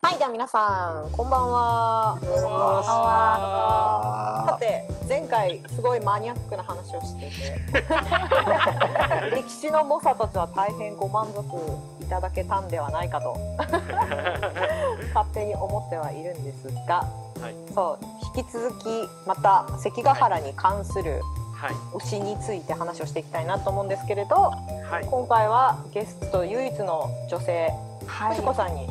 はい、では皆さん、こんばんは。こんばんは。さて、前回すごいマニアックな話をしてて、歴史の猛者たちは大変ご満足いただけたんではないかと 勝手に思ってはいるんですが、はい。そう引き続きまた関ヶ原に関するはい。推しについて話をしていきたいなと思うんですけれど、はい。今回はゲスト唯一の女性、は藤子さんに。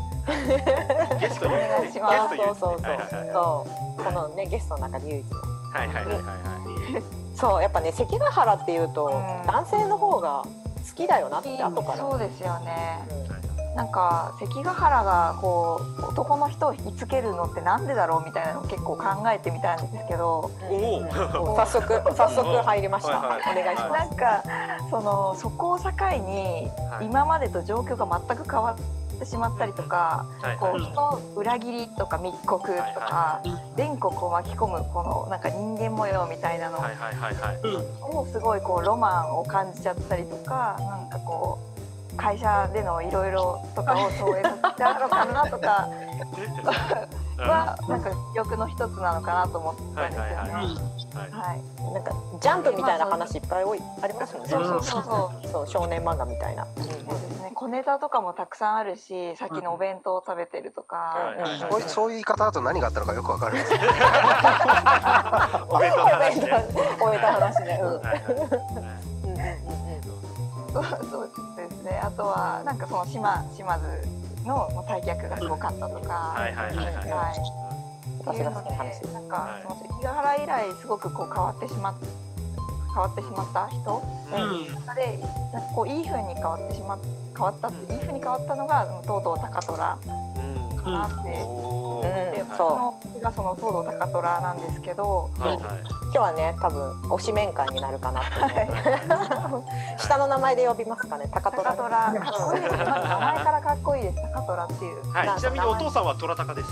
ゲストに。お願いしますゲストそうそうそうはいはいはいそう。このねゲストの中で唯一の。はいはいはいはい。はいそうやっぱね関ヶ原っていうと、うん。男性の方が好きだよなってい。後から、そうですよね。うん。なんか関ヶ原がこう男の人を引きつけるのってなんでだろうみたいなのを結構考えてみたんですけど、おお 早速早速入りました、はいはいお願いしまなんかそのそこを境にはい。今までと状況が全く変わってしまったりとか、はいこう人の裏切りとか密告とか全国を巻き込むこのなんか人間模様みたいなのをすごいこうロマンを感じちゃったりとかなんかこう会社でのいろいろとかを投影させてあるのかなとか はなんか魅力の一つなのかなと思ったんですよね。はいはいはい。はい、なんかジャンプみたいな話いっぱい多いありますよね。そうそうそう。そう。そう少年漫画みたいな、そうですね。小ネタとかもたくさんあるし、さっきのお弁当を食べてるとか、そうそういう言い方だと何があったのかよくわかる。お弁当の話ね。終えた話ね、うん。はいはい うんうんうんそうそう。ですね。なんかその島島津のもう退却がすごかったとか、はいはいはいはい。はい。っていうの私が好きな話で、なんかはいその関ヶ原以来すごくこう変わってしまっ変わってしまった人。で、なんかこういい風に変わってしまっ変わったっていい風に変わったのがとうとう高虎。うん。かなって。おうんーで、そうそのがその東堂高虎なんですけど、はいはい。今日はね多分推し面会になるかなと思う 下の名前で呼びますかね。高高虎。虎かっこいいです。まず名前からかっこいいです。高虎っていう。はい。ちなみにお父さんは虎高です。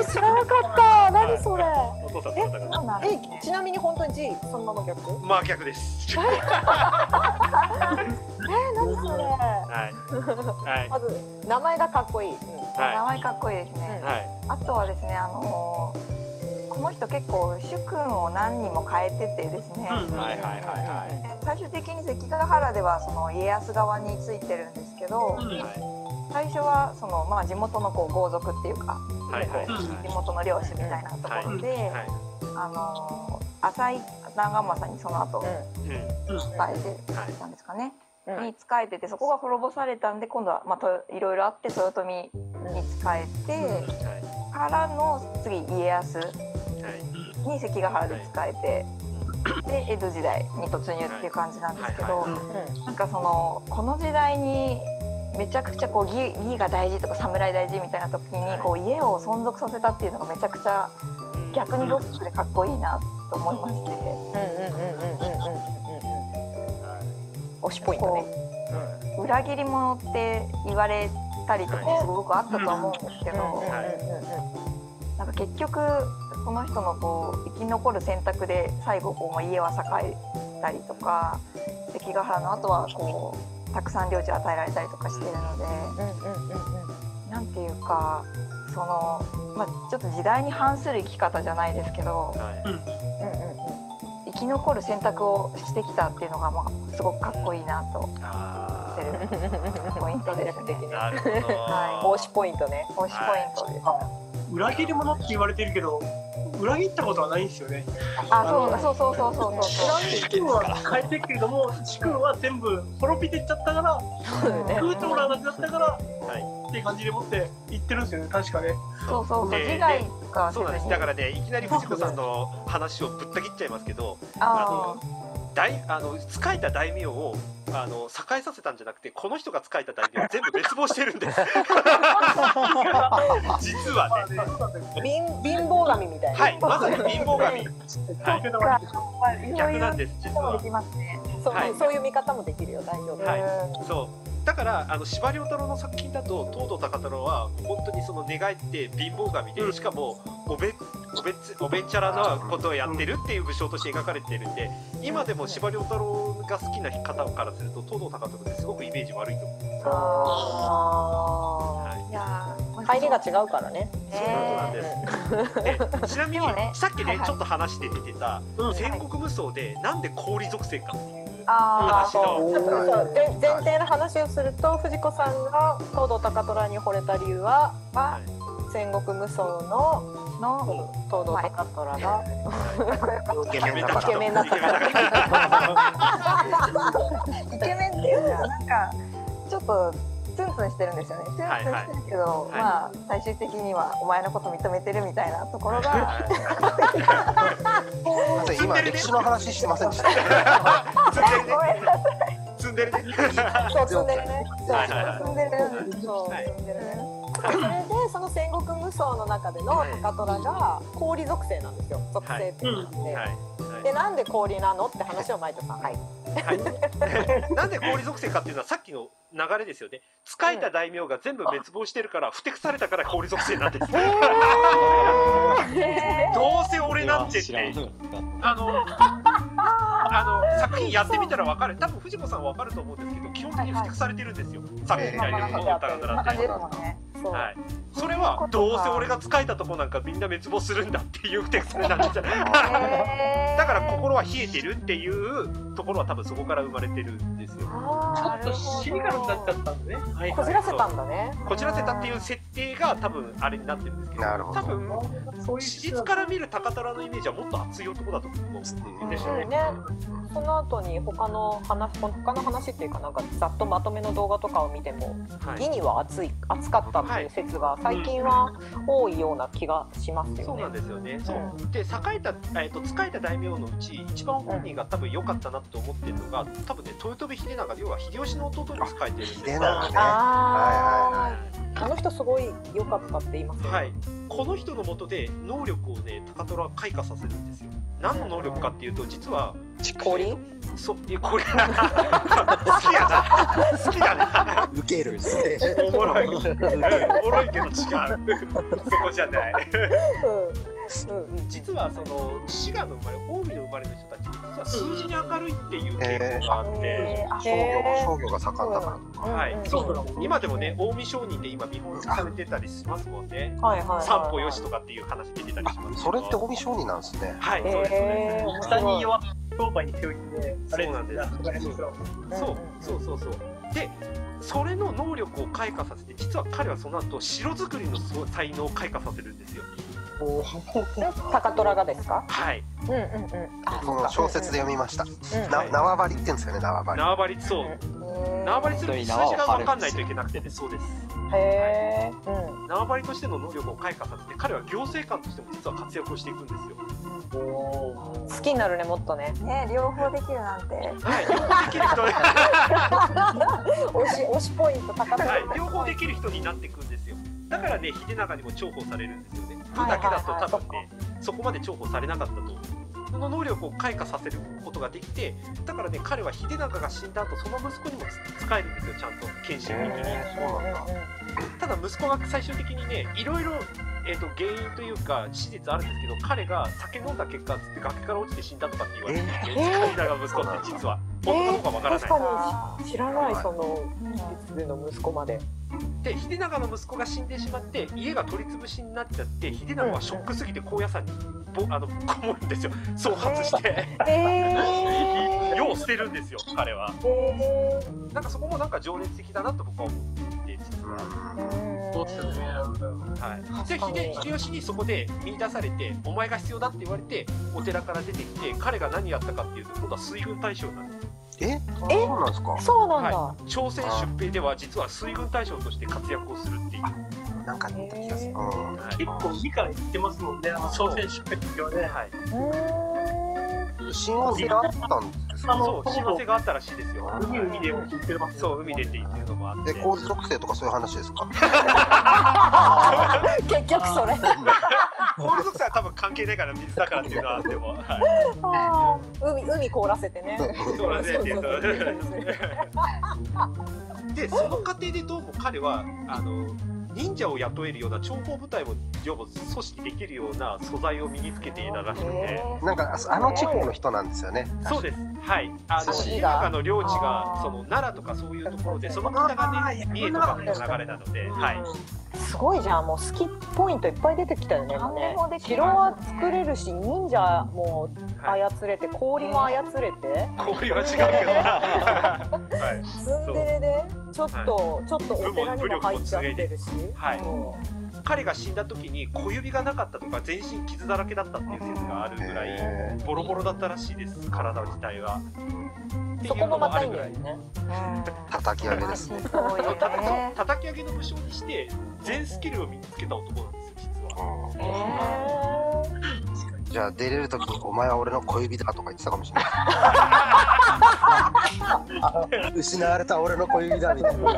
え 知らなかった。何それ。お父さんえ虎えね。ちなみに本当に G そのまま逆？まあ逆です。え何それ。はい。はい。まず名前がかっこいい、うん。名は前かっこいいですね。いはい。あとはですね、あのーこの人結構主君を何人も変えててですね。はいはいはいはい。で最終的に関ヶ原ではその家康側についてるんですけど、最初はそのまあ地元のこう豪族っていうか、はいはい。こう地元の漁師みたいなところで、はい。あのー浅井長政にその後うん。伝えてはいたんですかね。うんに仕えててそこが滅ぼされたんで今度はまあといろいろあって豊臣に仕えてはいからの次家康はい。に関ヶ原で仕えてで江戸時代に突入っていう感じなんですけどはいなんかそのこの時代にめちゃくちゃこう義義が大事とか侍大事みたいな時にこう家を存続させたっていうのがめちゃくちゃ逆にロックでかっこいいなと思いまして。うんうんうんうんうんうんうん推しポイントこね。う裏切り者って言われたりとかもすごくあったとは思うんですけど。なんか結局その人のこう生き残る選択で最後こう家は栄えたりとか関ヶ原の後はこうたくさん領地を与えられたりとかしているのでうんうんうんうんなんていうかその、まあ、ちょっと時代に反する生き方じゃないですけどはい。うん。うん生き残る選択をしてきたっていうのが、まあ、すごくかっこいいなと思あってるポイントですね。ーなるほどは推しポイントね推しポイントです。裏切り者って言われてるけど裏切ったことはないんですよね。あ、そうそうそうそうそうそう。主君は変えてるけれども主君は全部滅びてっちゃったからそうだよね食うともらわなくなったからはいっていう感じでもって言ってるんですよね確かね。そうそうそう。で自害とかそうなんですだからねいきなり藤子さんの話をぶった切っちゃいますけどあ大あの仕えた大名をあの栄えさせたんじゃなくてこの人が仕えた大名は 全部滅亡してるんで。す 実はね。貧貧乏神みたいな、はいまさに貧乏神。逆なんです実は。できますね。そうはい。そういう見方もできるよ。大丈夫、はい。そうだからあの司馬遼太郎の作品だと東堂高太郎は本当にその願いって貧乏神でしかもおべおべつおべんちゃらなことをやってるっていう武将として描かれてるんで今でも司馬遼太郎が好きな方からすると東堂高徳ってすごくイメージ悪いと思うあはい。いやー。ー入りが違うからね。そうなんです。でちなみに、ねさっきね、はいはい。ちょっと話して出てた、うん。戦国無双でなんで氷属性かっていうあ話の。ちょっとそう前前提の話をすると藤子さんが東堂高虎に惚れた理由はーは戦国無双のの東堂高虎が。イケメンだイケメンだったから。イケメンっていうかなんかちょっとツンツンしてるんですよね。ツンツンしてるけど、はいまあ最終的にはお前のこと認めてるみたいなところが なぜ今歴史の話してませんでしたごめんなさい積んでるねそう積んでるね。そうはいはいはい住んでるそうはい積んでるね。それでその戦国無双の中での高虎が氷属性なんですよ。属性っていうので。はいでなんで氷なのって話をマイトさん。はい。はい、なんで氷属性かっていうのはさっきの流れですよね使えた大名が全部滅亡してるから不適されたから氷属性なんですどうせ俺なんてってあのあの作品やってみたら分かる。多分藤子さんは分かると思うんですけど基本的に不適されてるんですよ。さっきみたいにこの歌こんながってそう。はい、それはどうせ俺が使えたとこなんかみんな滅亡するんだっていう不適されなんですよへー だから心は冷えてるっていうところは多分そこから生まれてるんですよちょっとシニカルになっちゃったんでね。はいこじらせたんだね。こじらせたっていう設定が多分あれになってるんですけどなるほど多分そういう史実から見る高虎のイメージはもっと熱い男だと思うんですようんね。ね。その後に他の話他の話っていうかなんかざっとまとめの動画とかを見てもはい義には熱い熱かったってい。う説が最近は多いような気がしますよね。そうなん。ですよね。そう。で栄えたえっ、と使えた大名のうち一番本人が多分良かったなと思ってるのが多分ね豊臣秀長要は秀吉の弟に仕えてるんです秀長ね。ああ、あの人すごい良かったって言いますよね。はい、この人のもとで能力をね高虎は開花させるんですよ。何の能力かっていうと実は氷？そいやこれ 好きやな。好きだな受けるおもろいうんおもろいけど違う。そこじゃない。うん。実はその滋賀の生まれ近江の生まれの人たちは数字に明るいっていう傾向があって、えー。あ商業商業が盛んだから。とかはい。うんそう今でもね近江商人で今見本されてたりしますもんねはいはいはい。三歩よしとかっていう話出てたりしますそれって近江商人なんですね。はいそうですそうです。へえ。下に弱商売に手を入れて、あれそうなんでそうそうそうそう。でそれの能力を開花させて実は彼はその後城作りの才能を開花させるんですよ。高虎がですか？はい。うんうんうん。あ、この小説で読みました。うんな縄張りって言うんですよね縄張り。縄張りそう。縄張りするに数字が分かんないといけなくてねそうです。へえ。うん。縄張りとしての能力を開花させて彼は行政官としても実は活躍をしていくんですよ好きになるねもっとね。ね両方できるなんて。はい両方できる人 推し推しポイント高虎。はい、両方できる人になっていくんですよ。だからね秀長にも重宝されるんですよね。武はいだけだと多分ねそこまで重宝されなかったと思う。その能力を開花させることができてだからね彼は秀長が死んだ後その息子にも使えるんですよちゃんと。研修的に。そうなんだ。ただ息子が最終的にねいろいろ、えー、と原因というか史実あるんですけど彼が酒飲んだ結果つって崖から落ちて死んだとかって言われてて、えー秀長息子って実は。本当かどうかわからない、確かに知らないその実の息子まで。で秀長の息子が死んでしまって家が取り潰しになっちゃって秀長はショックすぎて高野山にぼあのこもるんですよ。創発して。へえ。世を捨てるんですよ彼は。へなんかそこもなんか情熱的だなと僕は思っていて実は、え。そうですよね。はい、で秀秀吉にそこで見出されてお前が必要だって言われてお寺から出てきて彼が何やったかっていうと今度は水軍大将なんですええそうなんですか。そうなんだ。は朝鮮出兵では実は水軍大将として活躍をするっていう、なんか見た気がする。結構海から行ってますもんね、朝鮮出兵のね。はい。親和性があったんですかそう親和性があったらしいですよ。海海で行ってます。そう海でっていうのもあって。で氷属性とかそういう話ですか？結局それ。氷属性は多分関係ないから水だからっていうのはあっても、はい、海海凍らせてね。そうなん ですよそうそうそうでその過程でどうも彼はあの忍者を雇えるような諜報部隊も要は組織できるような素材を身につけていたらしくて。なんかあの地方の人なんですよね。そうです。はい。あの日高の領地がその奈良とかそういうところでその北がね三重とかの流れなので、はい。すごいじゃんもう好きポイントいっぱい出てきたよね。何でもできる城は作れるし忍者も操れて氷も操れて。氷は違うけど。はい。ツンデレでちょっとちょっとお寺にも入っちゃってるし。はい。彼が死んだ時に小指がなかったとか全身傷だらけだったっていう説があるぐらいボロボロだったらしいです体自体は。そこもまたいいんだよね。叩き上げですね。そういうね。叩き上げの武将にして全スキルを身につけた男なんですよ実は。じゃあ出れる時にお前は俺の小指だとか言ってたかもしれない。失われた俺の小指だみたいな。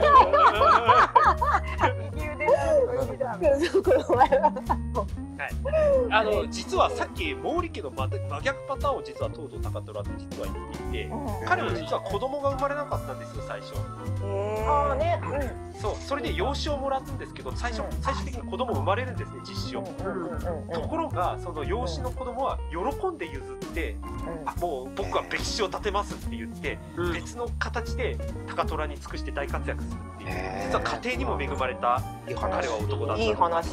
because はい、あの実はさっき毛利家の真真逆パターンを実は東堂高虎って実は言っていて、彼は実は子供が生まれなかったんですよ最初。ああね、うん、そうそれで養子をもらったんですけど最初最終的に子供生まれるんですね実子。を。ところがその養子の子供は喜んで譲って、あもう僕は別紙を立てますって言って、別の形で高虎に尽くして大活躍するっていう。実は家庭にも恵まれた彼は男だったいい話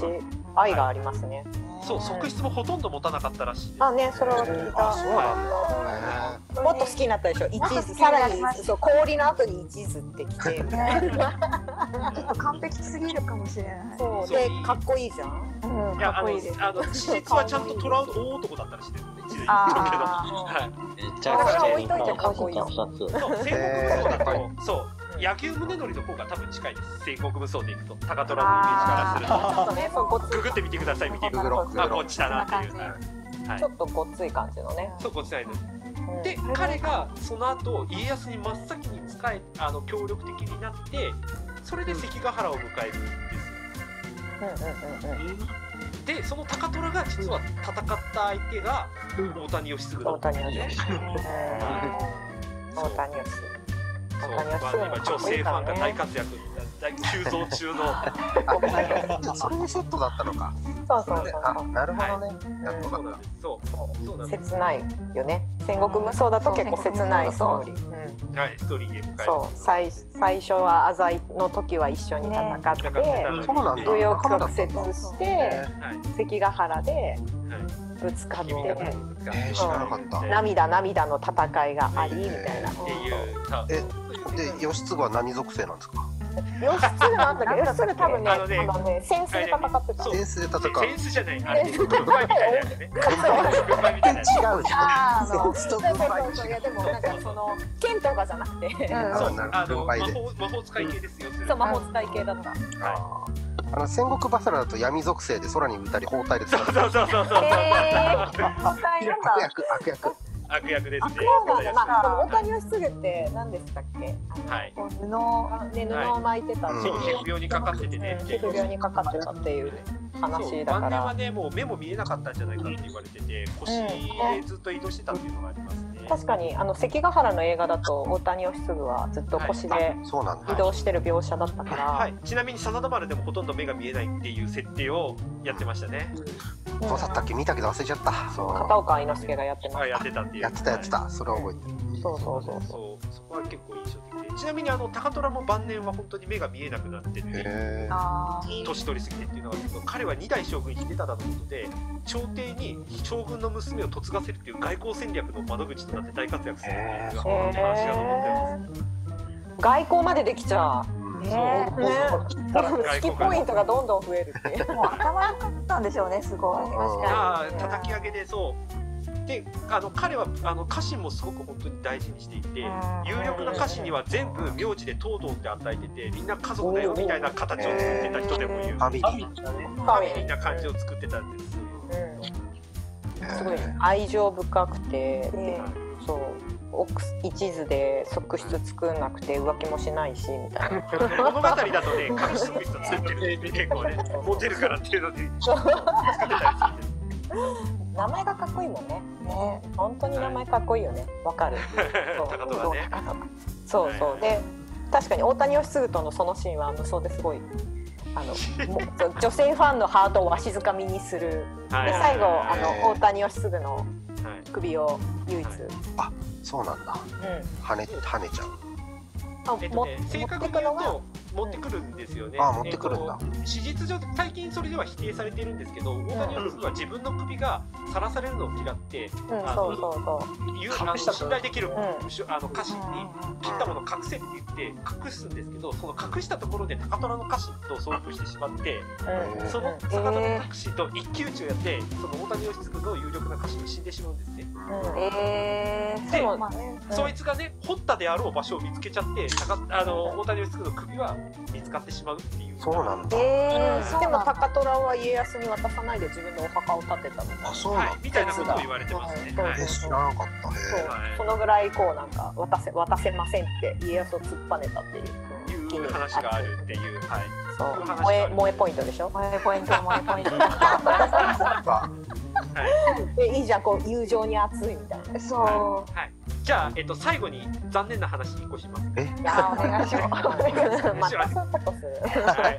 愛がありますね、そう側室もほとんど持たなかったらしいあねそれは聞いた。そうもっと好きになったでしょ？一途。さらにそう氷の後に一途ってきて。ちょっと完璧すぎるかもしれない。そう。でかっこいいじゃん。うん、かっこいいです。あの事実はちゃんと虎大男だったらしいですね一年あ はい。めちゃくちゃいい。置いといてかっこいい二つそう戦国無双だとそう野球宗則の方が多分近いです。戦国無双でいくと高虎のイメージからするちょっとググってみてください見てください。ググロあこっちだなっていう。はい。ちょっとごっつい感じのね、そうこっちだねうん。で彼がその後家康に真っ先に仕えあの協力的になってそれで関ヶ原を迎えるんですよ。うんうんうんうん。でその高虎が実は戦った相手が大谷義次だ大ったん谷です義ね大谷義 そう今女性ファンが大活躍大急増中の それでセットだったのか。そうそうそうあ、なるほどね。そうかっなんですそうそうなんです切ないよね戦国無双だと結構切ないストーリー、うんはいストーリーで迎えるそう最最初は浅井の時は一緒に戦って、ねた。そうなんだ。紆余曲折そうしてはい関ヶ原ではいぶつかって、えー知らなかった。涙涙の戦いがありみたいな。っていうさえで、義継は何属性なんですか？義経なんだけど義経多分ねあのねあのねセンスで戦ってた。そうセンスで戦う。センスじゃない。あれね軍配みたいなやつね。軍配みたいなやつ。違うじゃん。あーあ そうそう。軍配そうでもなんかその剣とかじゃなくて、うん。そうあの魔軍配で。法魔法使い系ですよそう魔法使い系だった。はあの戦国バサラだと闇属性で空に浮いたり包帯で 使う。そうそうそうそう悪役悪役。悪役ですね。そうなんだ。まあ大谷義次って何でしたっけ？はい。布あね布を巻いてたはいそう皮膚病にかかっててね。皮膚病にかかってたっていう話だから。晩年はねもう目も見えなかったんじゃないかって言われてて腰でずっと移動してたっていうのがありますね。確かにあの関ヶ原の映画だと大谷義次はずっと腰で移。動してる描写だったから、はい。ちなみに真田丸でもほとんど目が見えないっていう設定をやってましたねうんどうだったっけ見たけど忘れちゃった。そ片岡愛之助がやってまはいしやってたっていうう。やってたやってた。それは覚えてる。そうそうそうそそうそこは結構印象的でちなみにあの高虎も晩年は本当に目が見えなくなってて年取りすぎてっていうのがあるけど彼は二代将軍秀忠のことで朝廷に将軍の娘を嫁がせるっていう外交戦略の窓口となって大活躍するっていう。話が残ってます外交までできちゃう。ーね。ね、好きポイントがどんどん増えるっていう。う頭良かったんでしょうねすごい。うん。ああ叩き上げでそう。であの彼はあの家臣もすごく本当に大事にしていて有力な家臣には全部名字で東堂って与えててみんな家族だよみたいな形を作ってた人でもいる。ファミリー。ファミリー。な感じを作ってたんです。すごい愛情深くて、でそう。奥一途で側室作んなくて浮気もしないしみたいな。物語だとね彼氏の人作ってるって結構ねモテるからっていうので作ってたりする名前がかっこいいもんね。ね、本当に名前かっこいいよね。わかる。そうねそうそうで確かに大谷義次とのそのシーンは無双ですごいあのもそう女性ファンのハートをわしづかみにする。はい。で最後あの大谷義嗣のはい。首を唯一、そうなんだ。うん。跳ね跳ねちゃう。あえっともね、正確に言うと持ってくるんですよね。あ持ってくるんだ。えっと史実上最近それでは否定されているんですけど、大谷義嗣は自分の首がさらされるのを嫌って、うんそうそうそう。いうあの信頼できる、うん。あの歌詞に切ったものを隠せって言って隠すんですけど、その隠したところで高虎の家臣と遭遇してしまって、うん。うんその高虎の家臣と一騎打ちをやって、その大谷義嗣の有力な家臣が死んでしまうんですね。うん。えー、でまあね。うん。そいつがね、掘ったであろう場所を見つけちゃって、高あの大谷義嗣の首は見つかってしまうっていう。そうなんだ。えー、でも高虎は家康に渡さないで自分のお墓を建てたのあ、そうなんだ。、はいみたいなことを言われてますね。うんはい。え、知らなかったね。そのぐらいこうなんか渡せ渡せませんって家康を突っぱねたっていう。いう話があるっていう、はい。そう。萌え萌えポイントでしょ？萌えポイント萌えポイント。あでい。いじゃんこう友情に熱いみたいな。そじゃあ、えっと、最後に残念な話1個します。え、ういやお願いします。はい。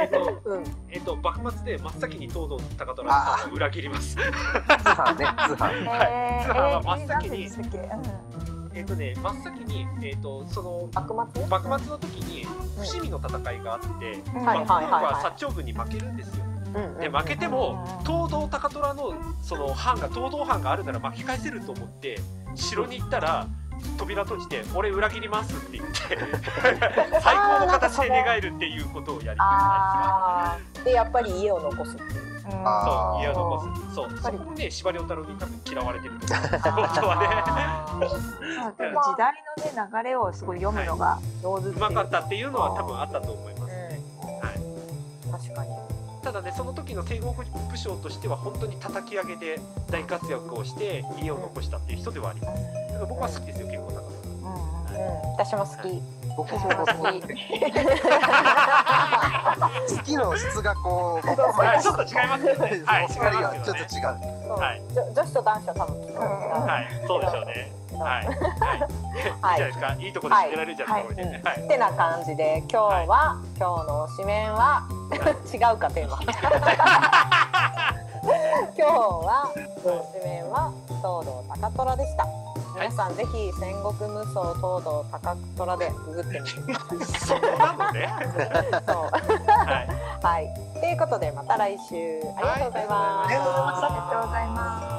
えっと、うんえっと、幕末で真っ先に東堂高虎さんを裏切ります。通販ね、通販。えー、通販は真っえー、先にえっとね、真っ先に、えっと、その、幕末ね幕末の時に伏見の戦い。があって、幕府は薩長軍に負けるんですよ。うんで負けても東堂高虎のその藩が東堂藩があるなら巻き返せると思って城に行ったら扉閉じて「俺裏切ります」って言って 最高の形で寝返るっていうことをやりたいでやっぱり家を残すっていう。うん。あそう家を残す。そうぱり。そこで司馬遼太郎に多分嫌われてると思う。本当はね時代のね流れをすごい読むのが上手っていう。うまかったっていうのは多分あったと思います。ね、はい、うん確かにただねその時の戦国武将としては本当に叩き上げで大活躍をして家を残したっていう人ではあります。僕は好きですよ結構高うんうん私も好き。僕も好き。好き。の質がこう、はいちょっと違いますよね。はい。ちょっと違う。はい。女女子と男子は多分はい、そうでしょうね。はい、はい、いいじゃないですか。いいところで締められるじゃないですか。はい。ってな感じで今日は、今日の紙面は 違うかテーマ。今日は紙面は東堂高虎でした。皆さん、ぜひ戦国無双東堂高虎でググってみてください。そこなのね。そう。はい。はいということでまた来週。ありがとうございます、はい。ありがとうございます